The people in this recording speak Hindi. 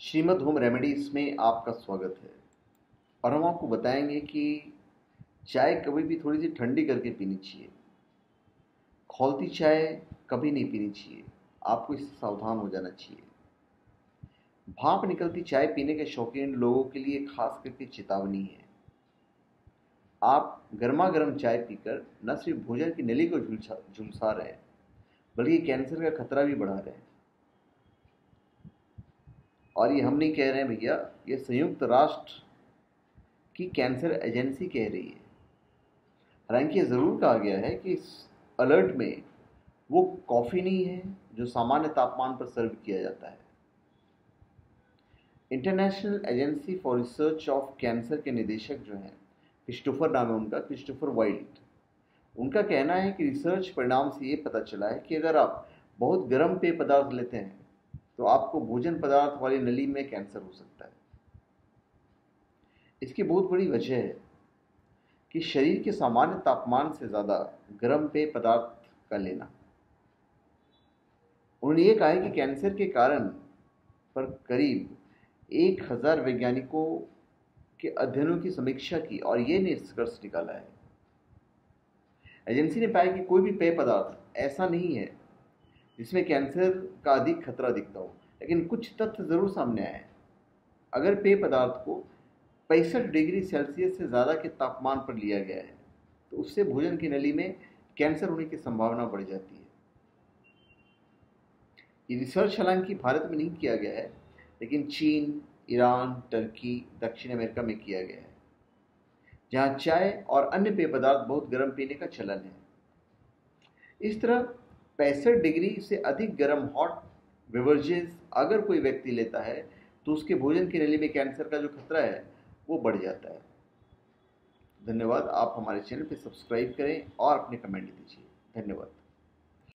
श्रीमद होम रेमेडीज़ में आपका स्वागत है। और हम आपको बताएँगे कि चाय कभी भी थोड़ी सी ठंडी करके पीनी चाहिए। खोलती चाय कभी नहीं पीनी चाहिए। आपको इससे सावधान हो जाना चाहिए। भाप निकलती चाय पीने के शौकीन लोगों के लिए खास करके चेतावनी है। आप गर्मा गर्म चाय पीकर न सिर्फ़ भोजन की नली को झुलसा रहे हैं, बल्कि कैंसर का खतरा भी बढ़ा रहे हैं। और ये हम नहीं कह रहे हैं भैया, ये संयुक्त राष्ट्र की कैंसर एजेंसी कह रही है। हालाँकि ये ज़रूर कहा गया है कि इस अलर्ट में वो कॉफ़ी नहीं है जो सामान्य तापमान पर सर्व किया जाता है। International agency for research of cancer के निदेशक जो हैं, क्रिस्टोफर नाम है उनका, क्रिस्टोफर वाइल्ड। उनका कहना है कि रिसर्च परिणाम से ये पता चला है कि अगर आप बहुत गर्म पेय पदार्थ लेते हैं तो आपको भोजन पदार्थ वाली नली में कैंसर हो सकता है। इसकी बहुत बड़ी वजह है कि शरीर के सामान्य तापमान से ज़्यादा गर्म पेय पदार्थ का लेना। उन्होंने ये कहा है कि कैंसर के कारण पर करीब एक हज़ार वैज्ञानिकों के अध्ययनों की समीक्षा की और ये निष्कर्ष निकाला है। एजेंसी ने पाया कि कोई भी पेय पदार्थ ऐसा नहीं है जिसमें कैंसर का अधिक खतरा दिखता हो। लेकिन कुछ तथ्य ज़रूर सामने आए हैं। अगर पेय पदार्थ को पैंसठ डिग्री सेल्सियस से ज़्यादा के तापमान पर लिया गया है तो उससे भोजन की नली में कैंसर होने की संभावना बढ़ जाती है। ये रिसर्च हालाँकि भारत में नहीं किया गया है, लेकिन चीन, ईरान, टर्की, दक्षिण अमेरिका में किया गया है। जहाँ चाय और अन्य पेय पदार्थ बहुत गर्म पीने का चलन है। इस तरह पैंसठ डिग्री से अधिक गर्म हॉट बेवरेजेस अगर कोई व्यक्ति लेता है तो उसके भोजन की नली में कैंसर का जो खतरा है, वो बढ़ जाता है। धन्यवाद, आप हमारे चैनल पर सब्सक्राइब करें और अपने कमेंट दीजिए। धन्यवाद।